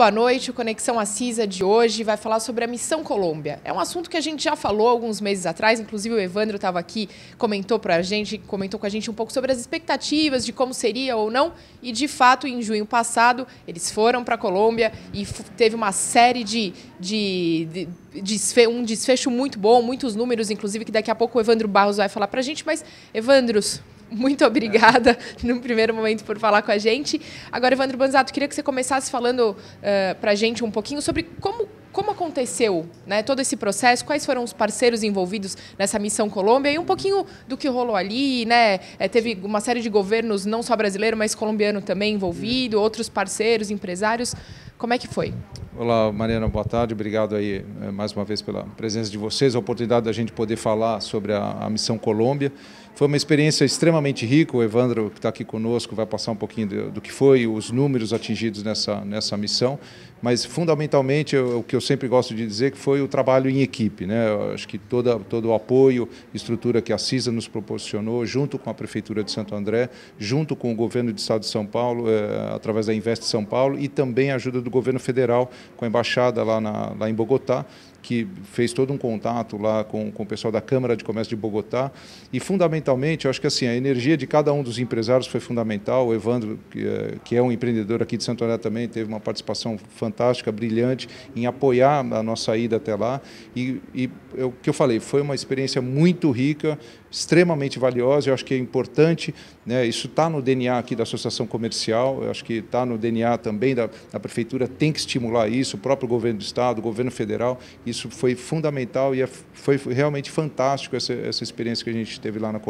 boa noite. O Conexão Assisa de hoje vai falar sobre a Missão Colômbia. É um assunto que a gente já falou alguns meses atrás, inclusive o Evandro estava aqui, comentou para a gente, comentou com a gente um pouco sobre as expectativas de como seria ou não. E de fato, em junho passado, eles foram para a Colômbia e teve uma série de, de, de, de, um desfecho muito bom, muitos números, inclusive, que daqui a pouco o Evandro Barros vai falar para a gente. Mas, Evandros, muito obrigada no primeiro momento por falar com a gente. Agora, Evandro Banzato, queria que você começasse falando uh, eh, para a gente um pouquinho sobre como, como aconteceu né, todo esse processo, quais foram os parceiros envolvidos nessa missão Colômbia e um pouquinho do que rolou ali. Né? É, teve uma série de governos, não só brasileiro, mas colombiano também envolvido, outros parceiros, empresários. Como é que foi? Olá, Mariana, boa tarde. Obrigado aí eh, mais uma vez pela presença de vocês, a oportunidade da gente poder falar sobre a, a Missão Colômbia. Foi uma experiência extremamente rica. O Evandro, que está aqui conosco, vai passar um pouquinho do, do, que foi, os números atingidos nessa, nessa missão. Mas, fundamentalmente, eu, o que eu sempre gosto de dizer que foi o trabalho em equipe. Né? Acho que toda, todo o apoio, estrutura que a CISA nos proporcionou, junto com a Prefeitura de Santo André, junto com o Governo do Estado de São Paulo, é, através da Invest São Paulo, e também a ajuda do Governo Federal, com a Embaixada lá, na, lá em Bogotá, que fez todo um contato lá com, com o pessoal da Câmara de Comércio de Bogotá. E, fundamentalmente, eu acho que assim, a energia de cada um dos empresários foi fundamental. O Evandro, que é, que é um empreendedor aqui de Santo André também, teve uma participação fantástica, brilhante, em apoiar a nossa ida até lá. E, e o que eu falei, foi uma experiência muito rica, extremamente valiosa. Eu acho que é importante, né, isso está no DNA aqui da Associação Comercial, eu acho que está no DNA também da, da Prefeitura, tem que estimular isso, o próprio governo do Estado, o governo federal. Isso foi fundamental e é, foi realmente fantástico essa, essa experiência que a gente teve lá na Colômbia.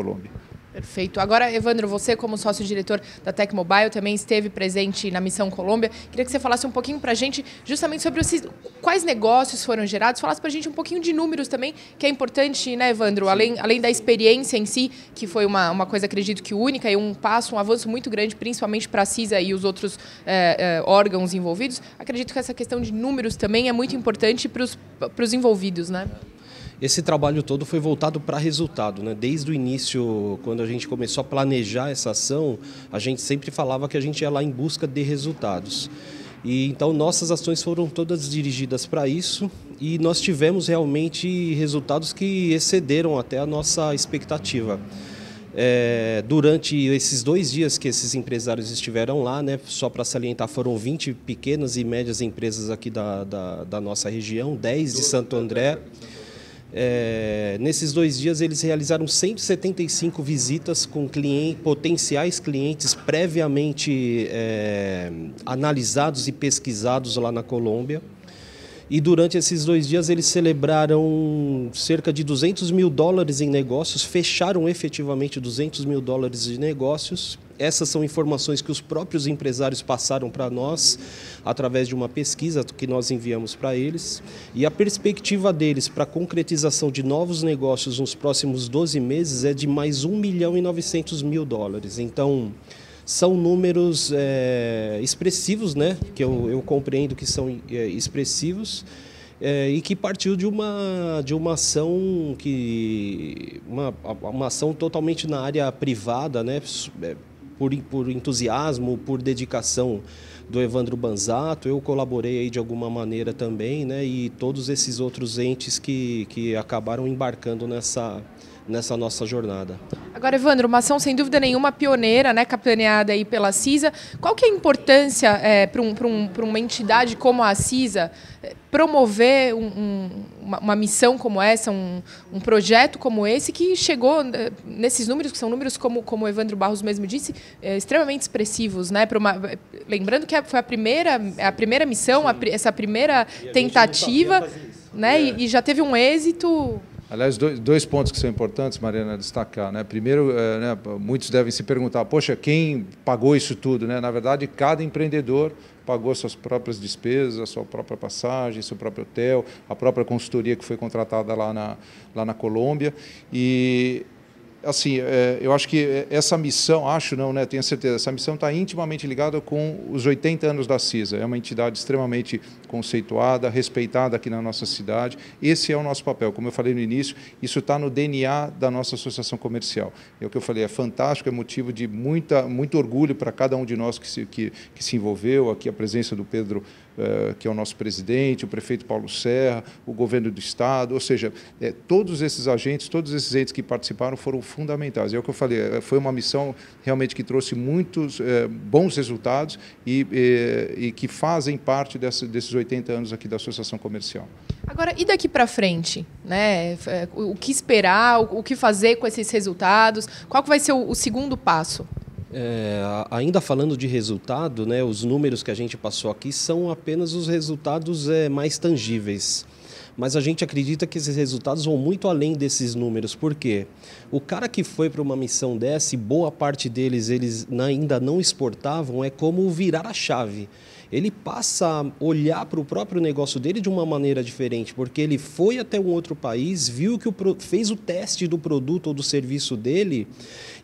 Perfeito. Agora, Evandro, você como sócio-diretor da Tecmobile também esteve presente na Missão Colômbia. Queria que você falasse um pouquinho para a gente justamente sobre os, quais negócios foram gerados, falasse para a gente um pouquinho de números também, que é importante, né, Evandro? Além, além da experiência em si, que foi uma, uma coisa, acredito que única e um passo, um avanço muito grande, principalmente para a CISA e os outros é, é, órgãos envolvidos, acredito que essa questão de números também é muito importante para os envolvidos, né? Esse trabalho todo foi voltado para resultado. Né? Desde o início, quando a gente começou a planejar essa ação, a gente sempre falava que a gente ia lá em busca de resultados. E então nossas ações foram todas dirigidas para isso e nós tivemos realmente resultados que excederam até a nossa expectativa. É, durante esses dois dias que esses empresários estiveram lá, né, só para salientar, foram 20 pequenas e médias empresas aqui da, da, da nossa região, 10 de Santo André. É, nesses dois dias eles realizaram 175 visitas com clientes, potenciais clientes previamente é, analisados e pesquisados lá na Colômbia. E durante esses dois dias eles celebraram cerca de 200 mil dólares em negócios, fecharam efetivamente 200 mil dólares de negócios. Essas são informações que os próprios empresários passaram para nós através de uma pesquisa que nós enviamos para eles. E a perspectiva deles para a concretização de novos negócios nos próximos 12 meses é de mais 1 milhão e 900 mil dólares. Então, são números é, expressivos, né? que eu, eu compreendo que são é, expressivos, é, e que partiu de uma, de uma ação que uma, uma ação totalmente na área privada, né? Por, por entusiasmo, por dedicação do Evandro Banzato, eu colaborei aí de alguma maneira também, né? E todos esses outros entes que, que acabaram embarcando nessa, nessa nossa jornada. Agora, Evandro, uma ação sem dúvida nenhuma pioneira, né, capitaneada aí pela CISA. Qual que é a importância é, para um, um, uma entidade como a CISA é, promover um, um, uma, uma, missão como essa, um, projeto como esse, que chegou é, nesses números, que são números, como, como o Evandro Barros mesmo disse, é, extremamente expressivos. Né, uma, lembrando que foi a primeira, a primeira missão, a, essa primeira tentativa, né, e, e já teve um êxito Aliás, dois, dois, pontos que são importantes, Mariana, destacar. Né? Primeiro, é, né, muitos devem se perguntar, poxa, quem pagou isso tudo? Né? Na verdade, cada empreendedor pagou suas próprias despesas, sua própria passagem, seu próprio hotel, a própria consultoria que foi contratada lá na, lá na Colômbia. E assim, é, eu acho que essa missão, acho não, né, tenho certeza, essa missão está intimamente ligada com os 80 anos da CISA. É uma entidade extremamente conceituada, respeitada aqui na nossa cidade. Esse é o nosso papel. Como eu falei no início, isso está no DNA da nossa associação comercial. É o que eu falei, é fantástico, é motivo de muita, muito orgulho para cada um de nós que se, que, que se envolveu. Aqui a presença do Pedro que é o nosso presidente, o prefeito Paulo Serra, o governo do Estado, ou seja, é, todos esses agentes, todos esses entes que participaram foram fundamentais. É o que eu falei, eh, foi uma missão realmente que trouxe muitos bons resultados e, e, e, que fazem parte dessa, desses 80 anos aqui da Associação Comercial. Agora, e daqui para frente? Né? O que esperar, o que fazer com esses resultados? Qual vai ser o segundo passo? É, ainda falando de resultado, né, os números que a gente passou aqui são apenas os resultados é, mais tangíveis. Mas a gente acredita que esses resultados vão muito além desses números. Por quê? O cara que foi para uma missão dessa, e boa parte deles eles ainda não exportavam, é como virar a chave ele passa a olhar para o próprio negócio dele de uma maneira diferente, porque ele foi até um outro país, viu que o, fez o teste do produto ou do serviço dele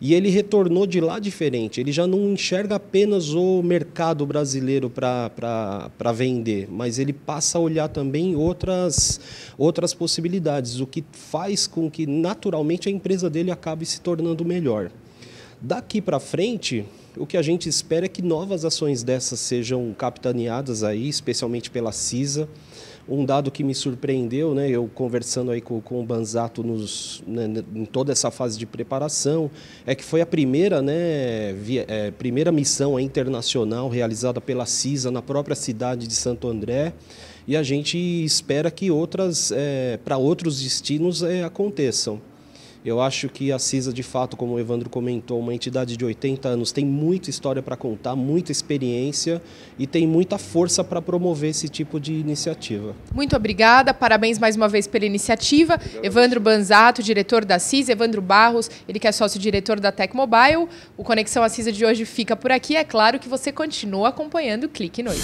e ele retornou de lá diferente. Ele já não enxerga apenas o mercado brasileiro para vender, mas ele passa a olhar também outras, outras possibilidades, o que faz com que naturalmente a empresa dele acabe se tornando melhor. Daqui para frente, o que a gente espera é que novas ações dessas sejam capitaneadas aí, especialmente pela CISA. Um dado que me surpreendeu, né, eu conversando aí com, com o Banzato nos, né, em toda essa fase de preparação, é que foi a primeira, né, via, é, primeira missão internacional realizada pela CISA na própria cidade de Santo André e a gente espera que outras, é, para outros destinos é, aconteçam. Eu acho que a CISA, de fato, como o Evandro comentou, uma entidade de 80 anos, tem muita história para contar, muita experiência e tem muita força para promover esse tipo de iniciativa. Muito obrigada, parabéns mais uma vez pela iniciativa. Evandro Banzato, diretor da CISA, Evandro Barros, ele que é sócio-diretor da Tecmobile. O Conexão à CISA de hoje fica por aqui. É claro que você continua acompanhando o Clique Noite.